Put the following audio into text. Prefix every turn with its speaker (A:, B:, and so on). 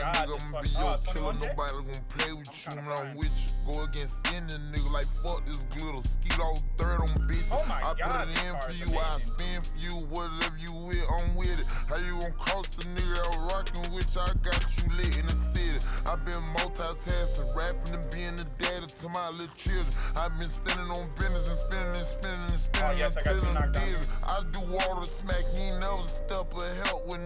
A: God,
B: nigga, I'ma be your killer. Nobody gonna play with I'm
A: you
B: when I'm with you. Go against any nigga like fuck this glitter. Skeet all third on bitches.
A: Oh
B: I
A: God,
B: put it in for you, I spin for you. Whatever you with, I'm with it. How you gon' cross a nigga out rockin' with you? I got you lit in the city. i been multitasking, rapping and being the daddy to my little children. i been spinning on business and spinning and spinning and spinning
A: Oh, yes, I got you
B: I'm
A: knocked down.
B: I do water smack, you never step or help with